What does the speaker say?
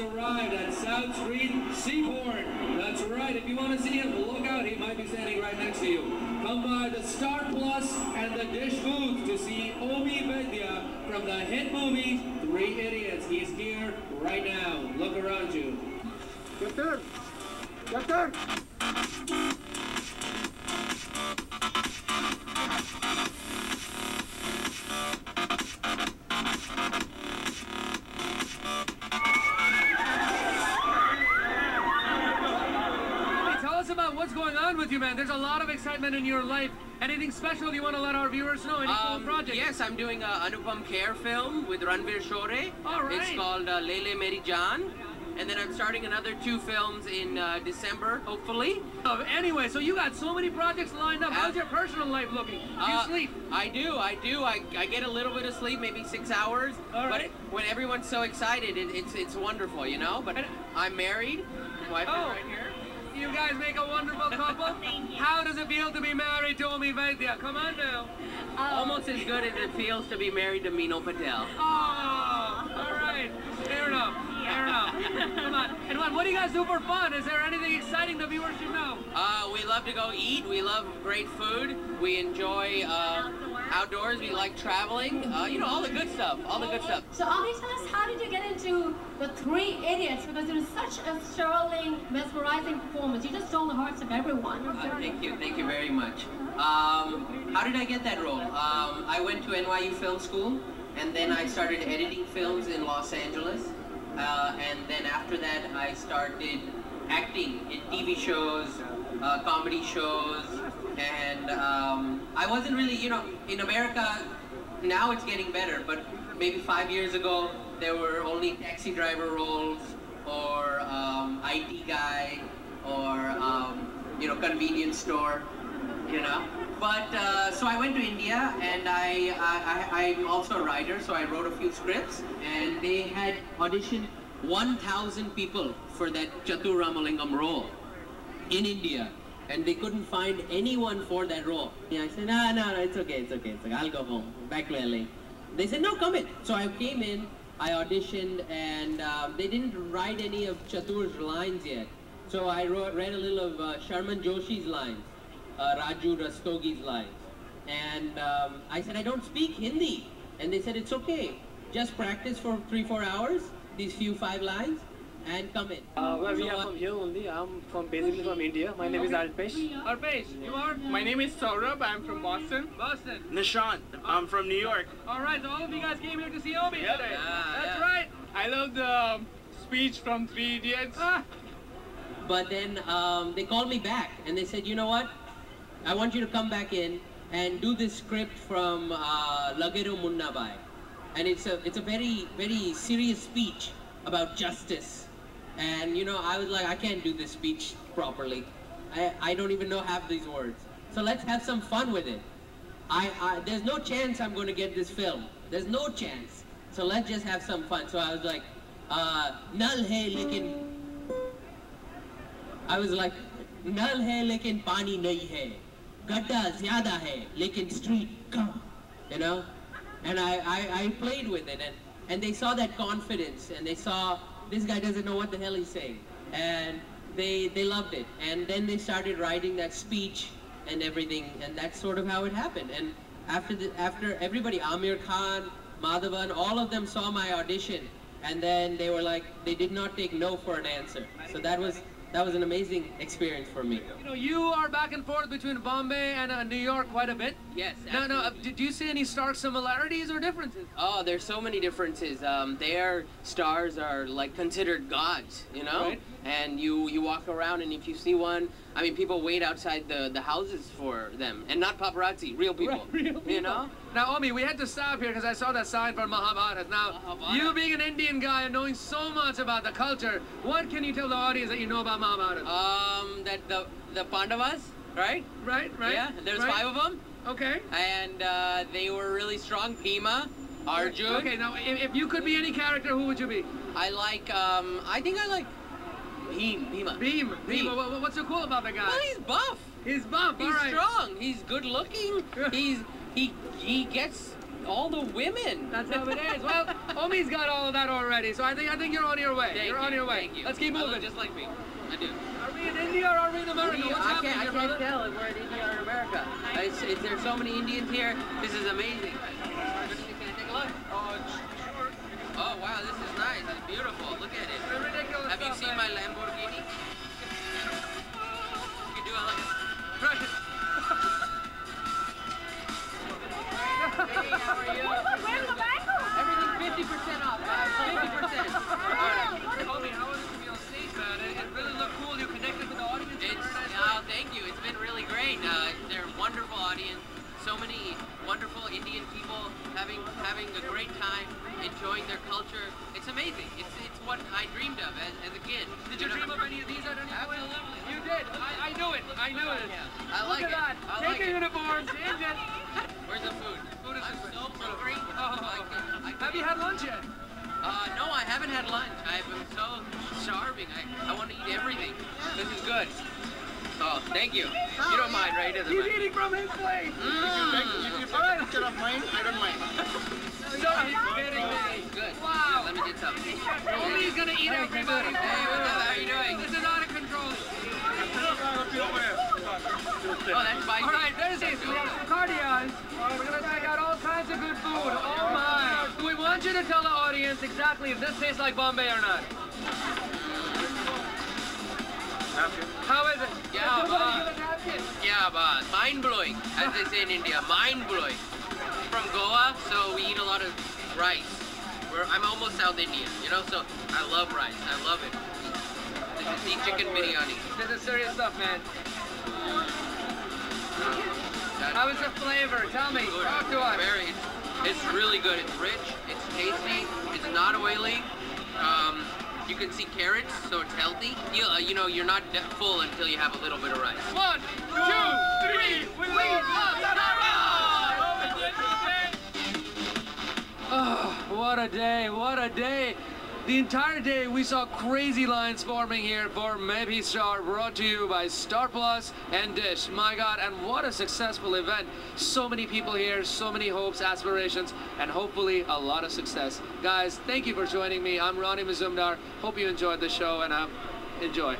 arrived at South Street, Seaport. That's right. If you want to see him, look out. He might be standing right next to you. Come by the Star Plus and the Dish booth to see Omi Vaidya from the hit movie Three Idiots. He's here right now. Look around you. Your turn. With you, man. There's a lot of excitement in your life. Anything special you want to let our viewers know? Any cool Um, projects? yes, I'm doing a Anupam Kher film with Ranvir Shorey. All right. It's called uh, Lele Meri Jaan. And then I'm starting another two films in uh, December, hopefully. Oh, anyway, so you got so many projects lined up. How's Uh, your personal life looking? Do you Uh, sleep? I do, I do. I, I get a little bit of sleep, maybe six hours. All but right. when everyone's so excited, it, it's it's wonderful, you know. But I'm married. My Wife is Oh. right here. You guys make a wonderful couple. How does it feel to be married to Omi Vaidya? Come on now. Um, Almost as good as it feels to be married to Mino Patel. Oh, all right. Fair enough. Fair enough. Come on. And what, what do you guys do for fun? Is there anything exciting the viewers should know? Uh, we love to go eat. We love great food. We enjoy uh, outdoors. We like traveling. Uh, you know, all the good stuff. All the good stuff. So, Ami, tell us, how did you get into the Three Idiots? Because it was such a sterling, mesmerizing performance. You just stole the hearts of everyone. Uh, thank you, thank you very much. Um, how did I get that role? Um, I went to NYU Film School, and then I started editing films in Los Angeles. Uh, and then after that, I started acting in TV shows, uh, comedy shows, and um, I wasn't really, you know, in America, now it's getting better, but maybe five years ago, there were only taxi driver roles, or um, IT guy, or um, you know, convenience store, you know. But uh, so I went to India, and I, I, I'm also a writer, so I wrote a few scripts, and they had auditioned 1,000 people for that Chatur Ramalingam role in India, and they couldn't find anyone for that role. Yeah, I said, no, no, no, it's okay, it's okay, it's okay. I'll go home, back to LA. They said, no, come in. So I came in, I auditioned, and um, they didn't write any of Chatur's lines yet. So I wrote, read a little of uh, Sharman Joshi's lines, uh, Raju Rastogi's lines. And um, I said, I don't speak Hindi. And they said, it's okay. Just practice for three, four hours, these few five lines, and come in. Uh, well, we So, are uh, from here only. I'm from basically from India. My name is Alpesh. Arpesh, you are? My name is Saurabh. I'm from Boston. Boston. Nishant. I'm from New York. All right, so all of you guys came here to see Omi Yeah. today. Yeah, That's yeah. right. I love the speech from Three Idiots. Ah, But then um, they called me back and they said, you know what? I want you to come back in and do this script from uh, Lage Raho Munna Bhai. And it's a, it's a very, very serious speech about justice. And, you know, I was like, I can't do this speech properly. I, I don't even know half these words. So let's have some fun with it. I, I There's no chance I'm going to get this film. There's no chance. So let's just have some fun. So I was like, uh, null hai lekin... I was like, null hai lekin pani nahi hai. गड्ढा ज्यादा है in street come, you know? And I, I, played with it and, they saw that confidence and they saw this guy doesn't know what the hell he's saying. And they they loved it. And then they started writing that speech and everything and that's sort of how it happened. And after after everybody Aamir Khan Madhavan all of them saw my audition and then they were like they did not take no for an answer. So that was that was an amazing experience for me you know, you are back and forth between Bombay and uh, New York quite a bit. yes No, no. Uh, do you see any stark similarities or differences? Oh, there's so many differences. Um, their stars are like considered gods, you know. Right. And you you walk around, and if you see one, I mean, people wait outside the the houses for them, and not paparazzi, real people. Right, real You know. Now, Omi, we had to stop here because I saw that sign for Mahabharata. Now, Mahabharata. you being an Indian guy and knowing so much about the culture, what can you tell the audience that you know about Mahabharata? Um, that the the Pandavas, right? right, right. Yeah. There's right. five of them, Okay. and uh, they were really strong. Bhima, Arjun. Okay, now, if, if you could be any character, who would you be? I like. Um, I think I like. Bhim, Bhima. Beam. Beam. Beam. What, what's so cool about the guy? Well, he's buff. He's buff. He's right. strong. He's good looking. He's he he gets all the women. That's how it is. Well, Omi's got all of that already, so I think I think you're on your way. Thank you're you, on your way. Thank you. Let's keep moving. just like me. I do. Are we in India or are we in America? What's I happening can't, I here, can't brother? tell if we're in India or America. It's, it's, there's so many Indians here. This is amazing. Can I take a look? Oh, oh wow, this is nice. It's beautiful. Look at it. Have you seen eh? my Lamborghini? You can do it like So many wonderful Indian people having having a great time, enjoying their culture. It's amazing. It's it's what I dreamed of as, as a kid. Did you know? dream of any of these at any point? Absolutely. You did. I, I knew it. I knew it. I Look like at it. that. I Take like a it. uniform, change it. Where's the food? Food is I'm so hungry. Oh. I can, I Have you had lunch yet? Uh, no, I haven't had lunch. I've been so starving. I, I want to eat everything. This is good. Oh, thank you. You don't mind, right? He's matter. eating from his plate. Mm. If you take a picture of mine, I don't mind. gonna eat everybody. Hey, what's up? How are you doing? This is out of control. Oh, that's spicy. All right, there's it. We have some cardians. We're gonna check out all kinds of good food. Oh my! We want you to tell the audience exactly if this tastes like Bombay or not. How is it? Yeah, Somebody give a napkin. Yeah, but mind blowing, as they say in India. Mind blowing. From Goa, so we eat a lot of rice. We're, I'm almost South Indian, you know, so I love rice. I love it. This is the chicken biryani. This is serious stuff, man. That- How is the flavor? Tell me. Good. Talk to us. Very, it's, it's really good. It's rich. It's tasty. It's not oily. Um, you can see carrots, so it's healthy. You, uh, you know, you're not full until you have a little bit of rice. One, two, three. We love Oh, what a day, what a day. The entire day we saw crazy lines forming here for Main Bhi Star, brought to you by Star Plus and Dish. My God, and what a successful event. So many people here, so many hopes, aspirations, and hopefully a lot of success. Guys, thank you for joining me. I'm Ronnie Mazumdar. Hope you enjoyed the show and uh, enjoy.